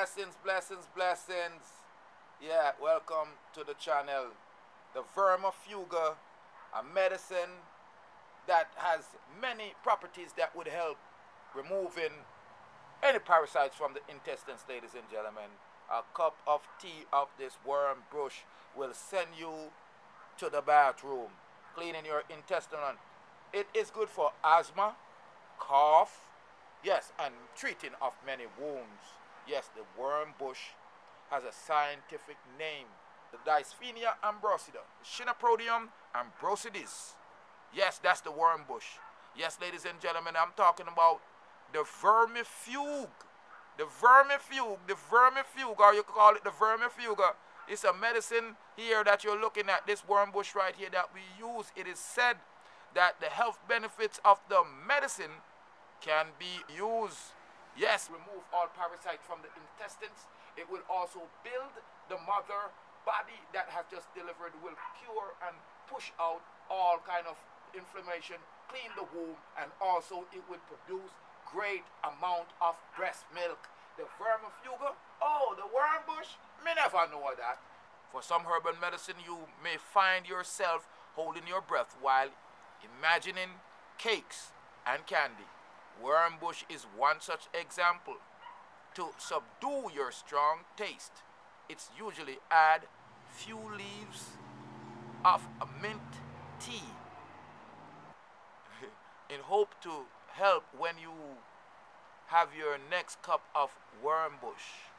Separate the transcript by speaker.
Speaker 1: Blessings, blessings, blessings. Yeah, welcome to the channel. The vermifuga, a medicine that has many properties that would help removing any parasites from the intestines, ladies and gentlemen. A cup of tea of this worm bush will send you to the bathroom, cleaning your intestine. It is good for asthma, cough, yes, and treating of many wounds. Yes, the worm bush has a scientific name. The Dysphania ambrosida, Chenopodium ambrosidis. Yes, that's the worm bush. Yes, ladies and gentlemen, I'm talking about the vermifuge. The vermifuge, the vermifuge, or you call it the vermifuga, it's a medicine here that you're looking at, this worm bush right here that we use. It is said that the health benefits of the medicine can be used. Yes, remove all parasites from the intestines. It will also build the mother body that has just delivered, will cure and push out all kind of inflammation, clean the womb, and also it will produce great amount of breast milk. The vermifuga, oh, the worm bush, me never know that. For some herbal medicine, you may find yourself holding your breath while imagining cakes and candy. Worm bush is one such example. To subdue your strong taste, it's usually add few leaves of a mint tea in hope to help when you have your next cup of worm bush.